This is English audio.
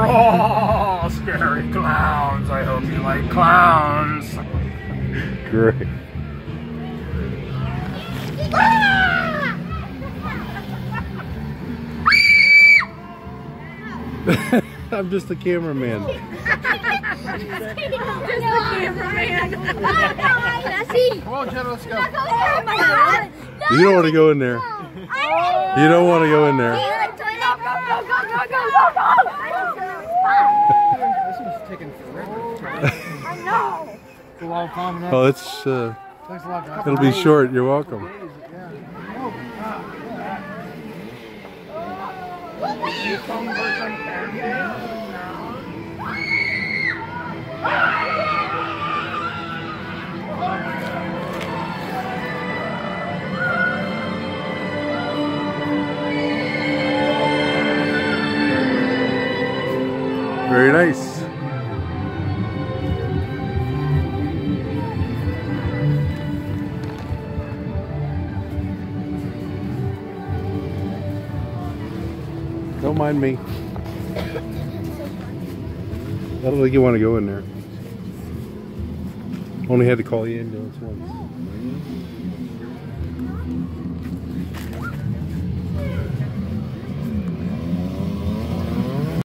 Oh, scary clowns. I hope you like clowns. Great. I'm just the cameraman. Just the cameraman. Come on, Jenna, let's go. Oh my god. You don't want to go in there. You don't want to go in there. Forever. I know. It's a long time now. Oh, it's uh, Thanks a lot, it'll be short. You're welcome. Very Don't mind me. I don't think you want to go in there. Only had to call the ambulance once.